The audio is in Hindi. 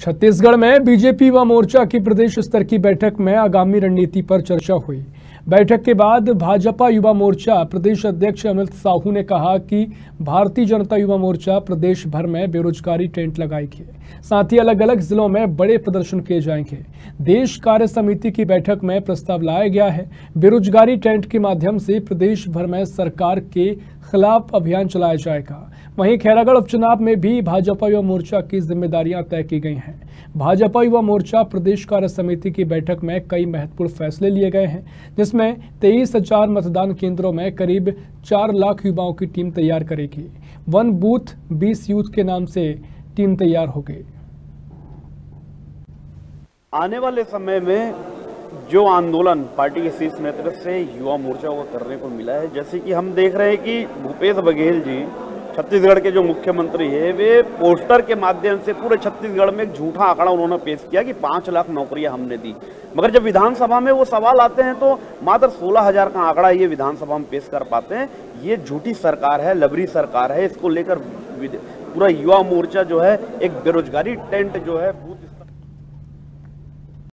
छत्तीसगढ़ में बीजेपी व मोर्चा की प्रदेश स्तर की बैठक में आगामी रणनीति पर चर्चा हुई। बैठक के बाद भाजपा युवा मोर्चा प्रदेश अध्यक्ष अमित साहू ने कहा कि भारतीय जनता युवा मोर्चा प्रदेश भर में बेरोजगारी टेंट लगाएगी। साथ ही अलग अलग जिलों में बड़े प्रदर्शन किए जाएँगे। देश कार्य समिति की बैठक में प्रस्ताव लाया गया है। बेरोजगारी टेंट के माध्यम से प्रदेश भर में सरकार के खिलाफ अभियान चलाया जाएगा। वहीं खैरागढ़ उपचुनाव में भी भाजपा युवा मोर्चा की जिम्मेदारियाँ तय की गई हैं। भाजपा युवा मोर्चा प्रदेश कार्य समिति की बैठक में कई महत्वपूर्ण फैसले लिए गए हैं, जिसमें तेईस हज़ार मतदान केंद्रों में करीब चार लाख युवाओं की टीम तैयार करेगी। वन बूथ बीस यूथ के नाम से टीम तैयार हो गई आने वाले समय में जो आंदोलन पार्टी के शीर्ष नेतृत्व से युवा मोर्चा को करने को मिला है, जैसे कि हम देख रहे हैं कि भूपेश बघेल जी छत्तीसगढ़ के जो मुख्यमंत्री है, वे पोस्टर के माध्यम से पूरे छत्तीसगढ़ में एक झूठा आंकड़ा उन्होंने पेश किया कि पाँच लाख नौकरियाँ हमने दी। मगर जब विधानसभा में वो सवाल आते हैं तो मात्र सोलह हज़ार का आंकड़ा ये विधानसभा में पेश कर पाते हैं। ये झूठी सरकार है, लबरी सरकार है। इसको लेकर पूरा युवा मोर्चा जो है, एक बेरोजगारी टेंट जो है, बूथ